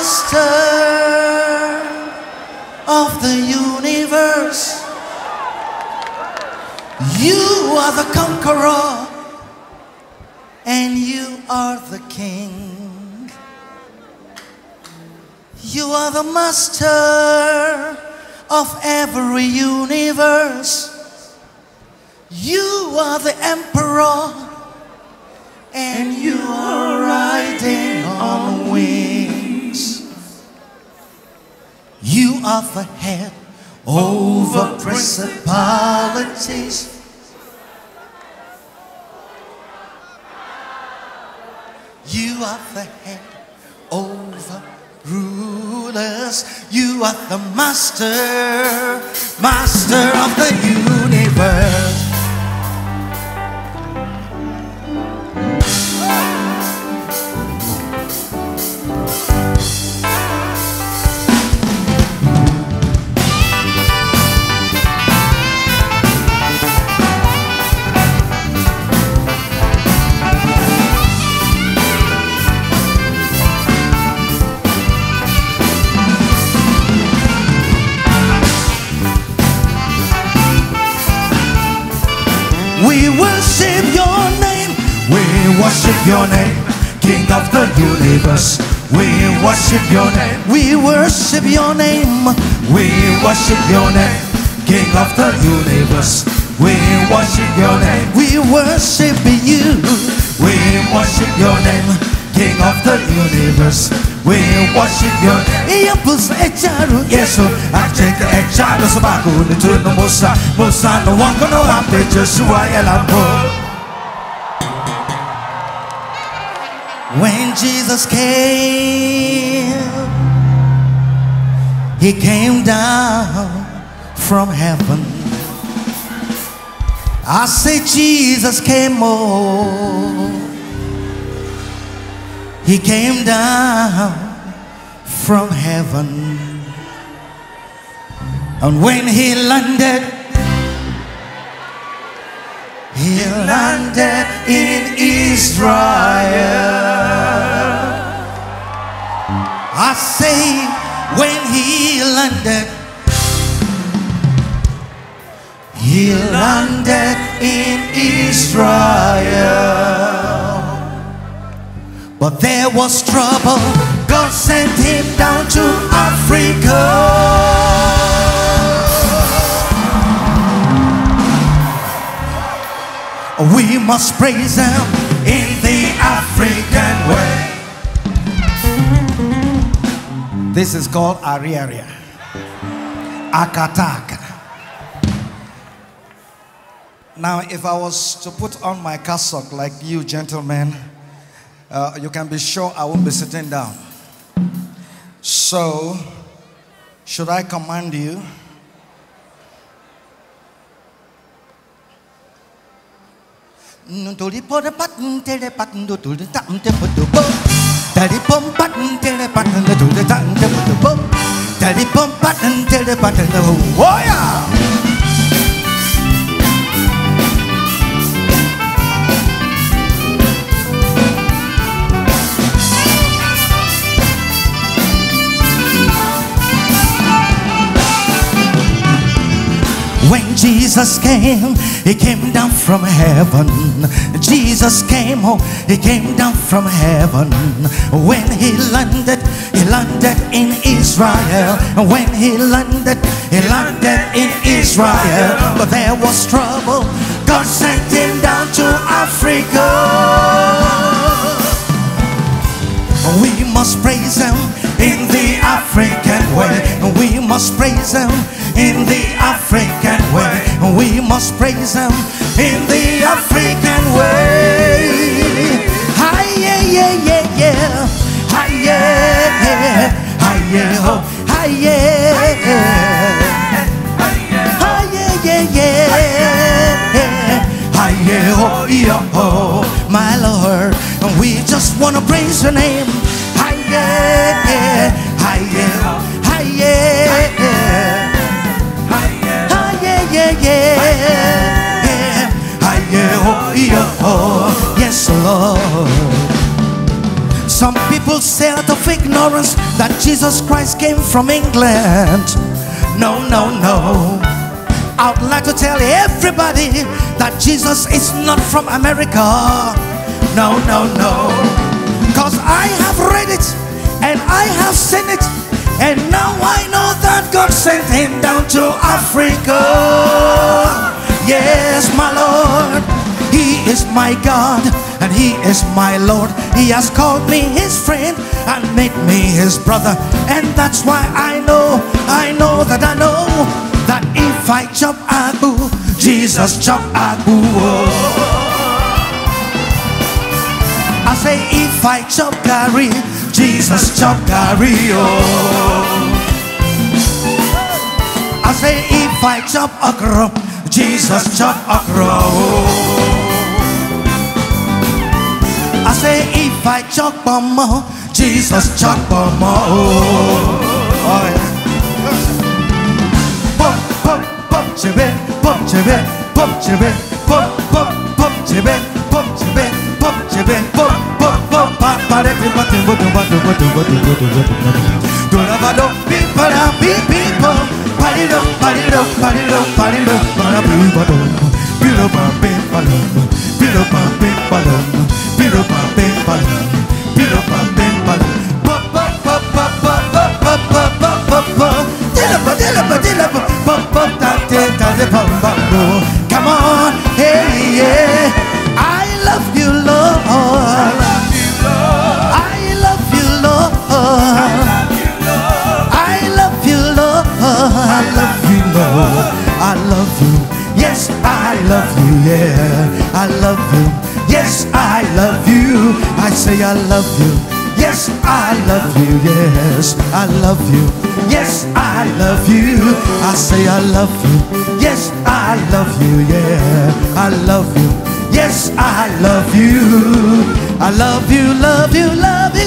master of the universe. You are the conqueror, and you are the king. You are the master of every universe. You are the emperor, Are the head over principalities. You are the head over rulers. You are the master, master of the universe. We worship your name. We worship your name, King of the universe. We worship your name. We worship your name. We worship your name, King of the universe. We worship your name. We worship you. We worship your name, King of the universe. We worship your pulsa echaru. Yeso Ajeka echaru. Sabaku Nitunu musa Musa no wako no ampe Joshua elampo When Jesus came He came down from heaven. I say Jesus came oh he came down from heaven. And when he landed, he landed in Israel. I say, when he landed, he landed in Israel. But there was trouble. God sent him down to Africa. We must praise him in the African way. This is called Ariaria. Akataka. Now, if I was to put on my cassock like you gentlemen, uh, you can be sure I won't be sitting down. So, should I command you? Oh yeah! Jesus came, he came down from heaven. Jesus came home, he came down from heaven. When he landed, he landed in Israel. When he landed, he landed in Israel. But there was trouble. God sent him down to Africa. We must praise him in the African way. We must praise him We must praise him in the African way. Hi, yeah, yeah, yeah, yeah. Hi, yeah, yeah. Hi, yeah, oh. Hi, yeah. Hi, yeah, yeah, yeah. Hi, yeah, oh, yeah, oh. My Lord, we just want to praise your name. People say out of ignorance that Jesus Christ came from England. No, no, no. I'd like to tell everybody that Jesus is not from America. No, no, no. Cause I have read it and I have seen it. And now I know that God sent him down to Africa. Yes, my Lord. He is my God and He is my Lord. He has called me His friend and made me His brother. And that's why I know, I know that I know that if I chop agu, Jesus chop agu. I say if I chop curry, Jesus chop curry. Oh. I say if I chop okra, Jesus chop okra. I say if I chop one more, Jesus chop one more. Oh, oh yeah. Pop, pop, pop, chebe, pop, chebe, pop, chebe, pop, pop, pop, chebe, pop, chebe, pop, chebe, pop, pop, pop, pop, pop, everybody, go to, go to, go to, go to, go to, go to, go to. Do ra ba do, beep, ba da, beep, beep, bo. Party do, party do, party do, party do, ba da, beep, ba do, beep, ba, beep, ba do. Bidabam, bim, balum, bidabam, bim. You. Yeah, I love you. Yes, I love you. I say I love you. Yes, I love you. Yes, I love you. Yes, I love you. I say I love you. Yes, I love you. Yeah, I love you. Yes, I love you. I love you, love you, love you.